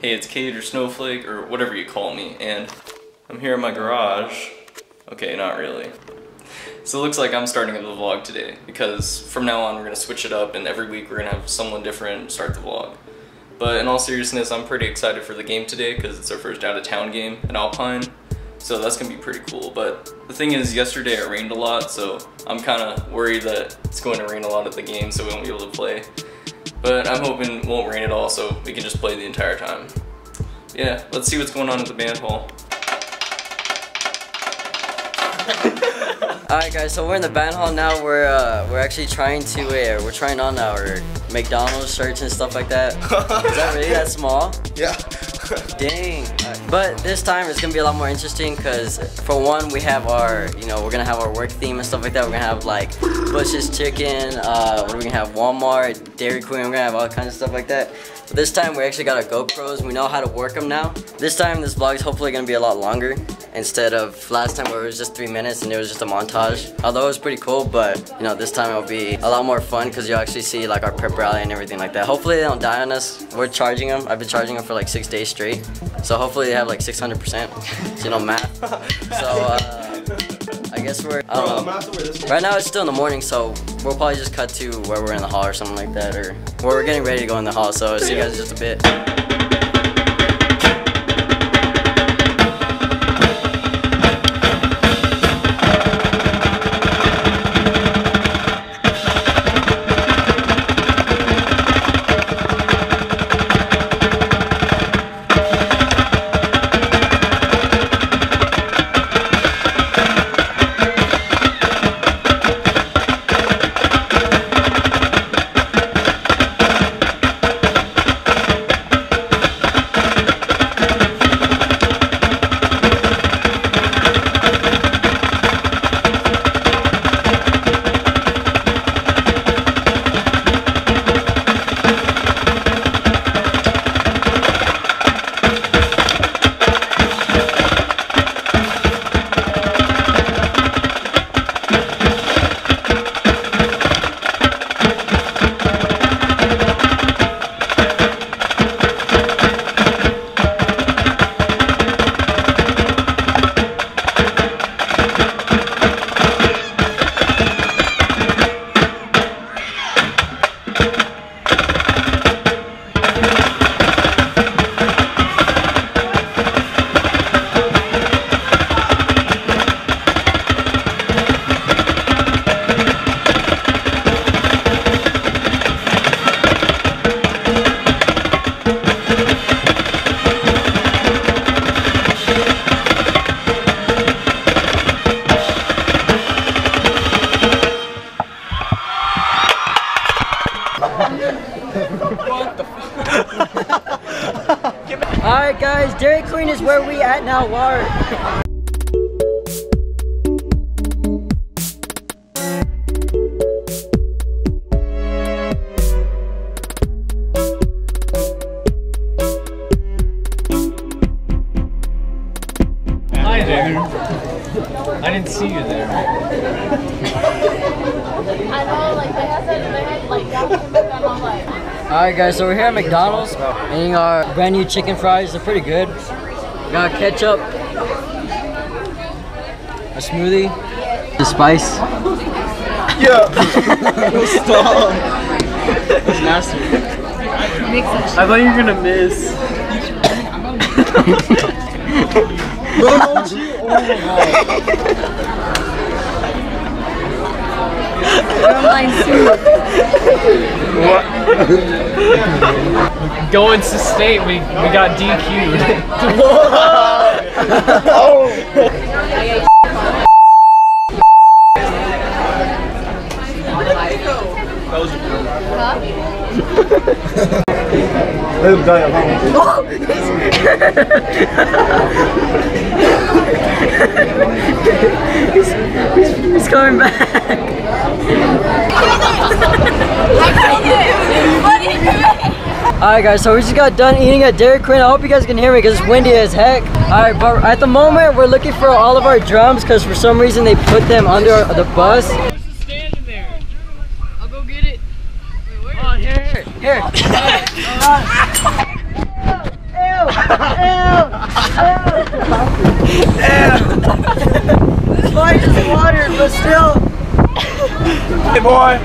Hey, it's Kade or Snowflake or whatever you call me, and I'm here in my garage. Okay, not really. So it looks like I'm starting the vlog today because from now on we're gonna switch it up and every week we're gonna have someone different start the vlog. But in all seriousness, I'm pretty excited for the game today because it's our first out of town game at Alpine. So that's gonna be pretty cool. But the thing is, yesterday it rained a lot, so I'm kind of worried that it's going to rain a lot at the game, so we won't be able to play. But I'm hoping it won't rain at all, so we can just play the entire time. Yeah, let's see what's going on at the band hall. Alright guys, so we're in the band hall now. We're uh, we're actually trying to uh, we're trying on our McDonald's shirts and stuff like that. Is that really that small? Yeah. Dang. But this time it's gonna be a lot more interesting because for one we have our you know we're gonna have our work theme and stuff like that. We're gonna have like Bush's Chicken. Uh, what are gonna have? Walmart, Dairy Queen. We're gonna have all kinds of stuff like that. But this time we actually got our GoPros. We know how to work them now. This time this vlog is hopefully gonna be a lot longer instead of last time where it was just three minutes and it was just a montage. Although it was pretty cool, but you know this time it'll be a lot more fun because you'll actually see like our prep rally and everything like that. Hopefully they don't die on us. We're charging them. I've been charging them for like six days straight. So hopefully they have like 600%. So you know math. So uh, I guess we're. I don't know. Right now it's still in the morning, so we'll probably just cut to where we're in the hall or something like that, or where we're getting ready to go in the hall. So see you guys in just a bit. Guys, so we're here at McDonald's eating our brand new chicken fries. They're pretty good. We got ketchup, a smoothie, the spice. Yeah. Stop. It's nasty. I thought you were gonna miss. No, don't you? Oh my god. Going to state, we, we got DQ'd. Let him die alone. He's coming back. Alright guys, so we just got done eating at Dairy Queen. I hope you guys can hear me because it's windy as heck. Alright, but at the moment we're looking for all of our drums because for some reason they put them under the bus. There's a stand in there. I'll go get it. Wait, oh, here, here. here. Ew, ew, ew, ew. It's like water, but still. Hey boy.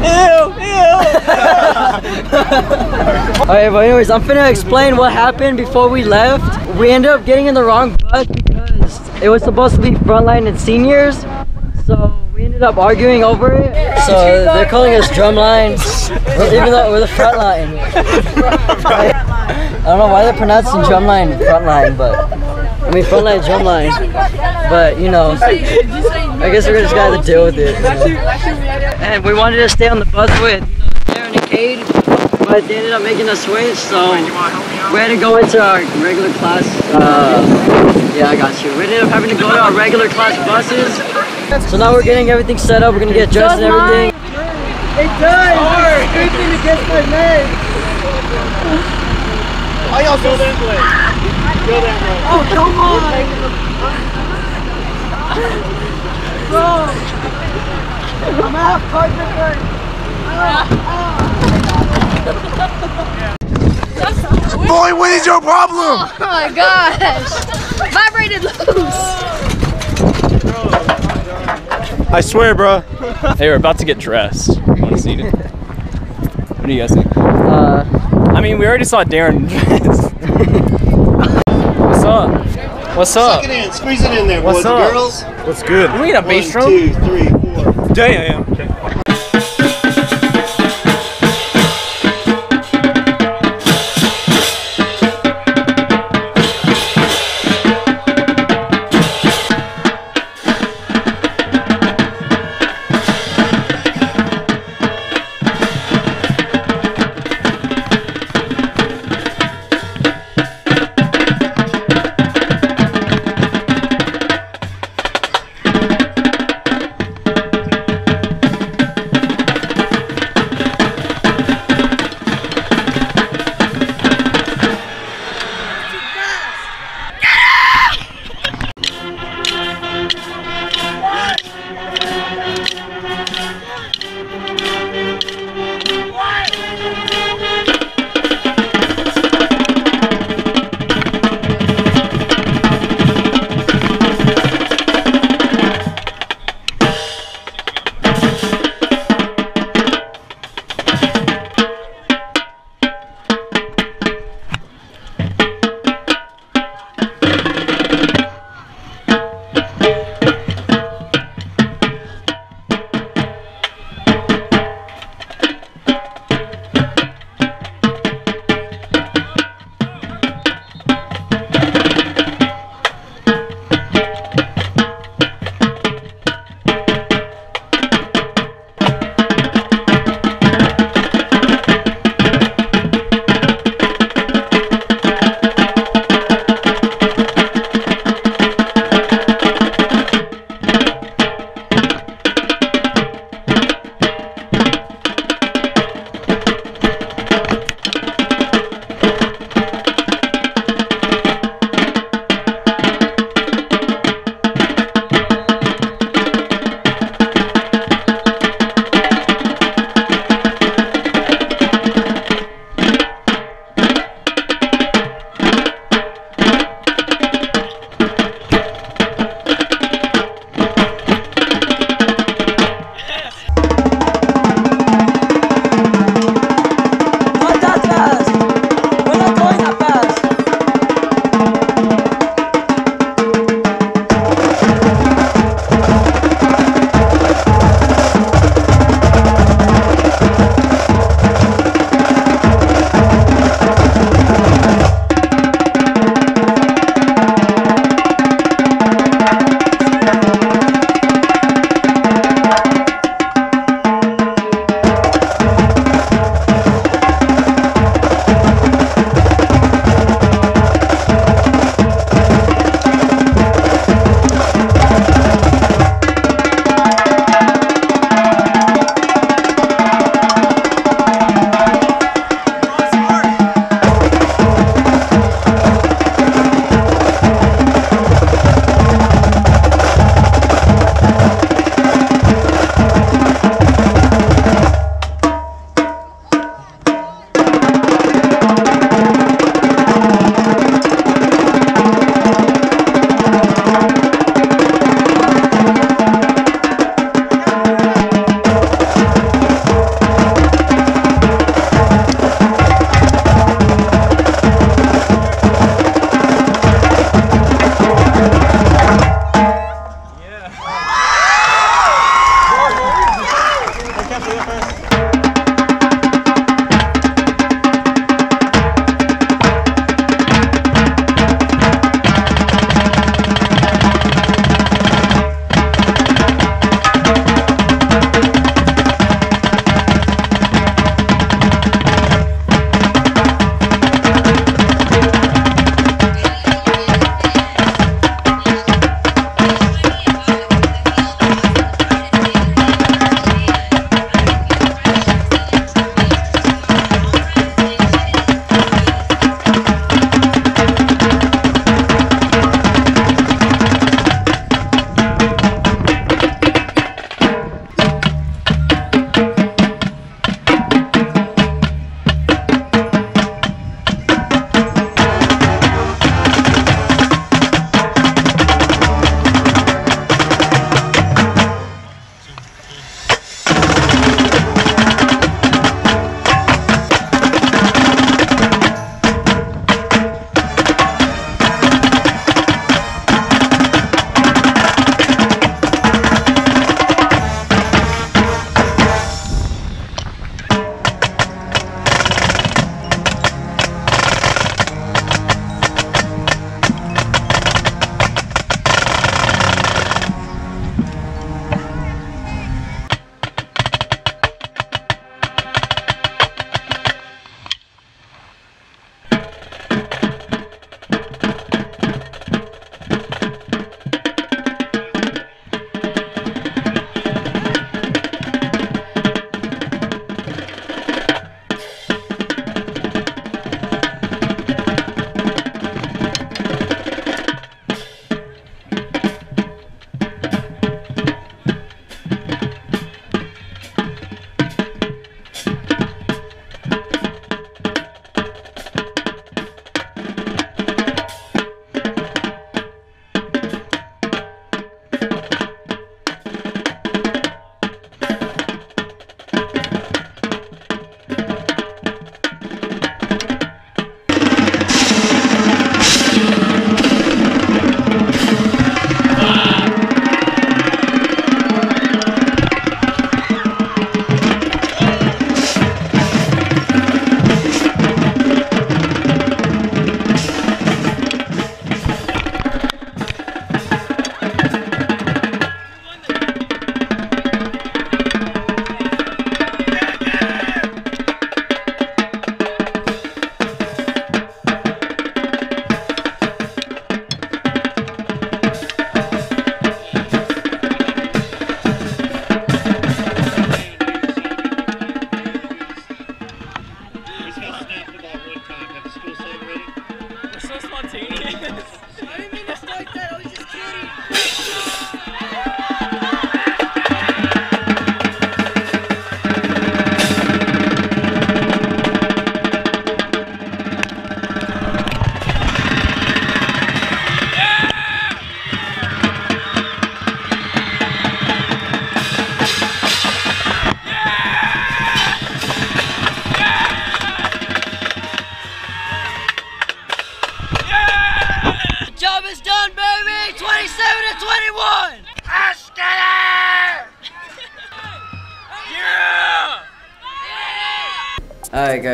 Alright, but anyways, I'm finna explain what happened before we left. We ended up getting in the wrong bus because it was supposed to be frontline and seniors. So we ended up arguing over it. So they're calling us drumline, even though we're the frontline. I don't know why they're pronouncing drumline frontline, but I mean frontline drumline. But you know, I guess we're just gonna have to deal with it. you know. And we wanted to stay on the bus with Darren and Kade, but they ended up making us switch, so we had to go into our regular class. Uh, yeah, I got you. We ended up having to go to our regular class buses. So now we're getting everything set up. We're gonna get dressed and everything. It does. Good thing against my leg. I also Oh come on, bro. I'm out. Carter. Boy, what is your problem? Oh my gosh. Vibrated loose. I swear, bro. Hey, we're about to get dressed. Want to see it? What do you guys think? Uh, I mean, we already saw Darren dressed. What's up? What's up? Get in, squeeze it in there, What's boys up? and girls. What's good? We need a One, bass drum? two, three, four. Damn.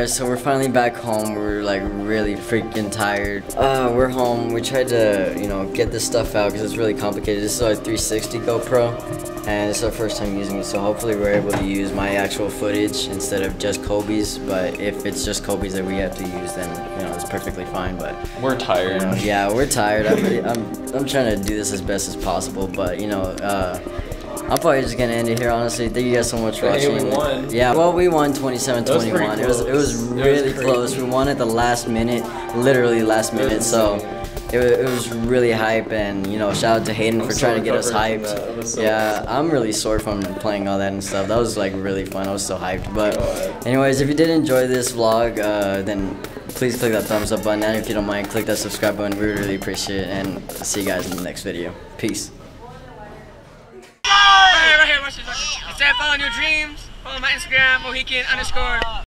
Alright so we're finally back home. We're like really freaking tired. Uh, we're home. We tried to, you know, get this stuff out because it's really complicated. This is our 360 GoPro and it's our first time using it. So hopefully we're able to use my actual footage instead of just Kobe's. But if it's just Kobe's that we have to use, then, you know, it's perfectly fine. But We're tired. you know, yeah, we're tired. I'm, I'm, I'm trying to do this as best as possible. But, you know, uh, I'm probably just gonna end it here. Honestly, thank you guys so much for Hey, watching. we won. Yeah, well, we won 27-21. It was it was. It was really close. We won at the last minute, literally last minute. So it, it was really hype, and you know, shout out to Hayden I'm for trying to get us hyped. that. It was so yeah, awesome. I'm really sore from playing all that and stuff. That was like really fun. I was so hyped. But anyways, if you did enjoy this vlog, uh, then please click that thumbs up button, and if you don't mind, click that subscribe button. We would really appreciate it, and see you guys in the next video. Peace. Of following your dreams, follow my Instagram, Mohican underscore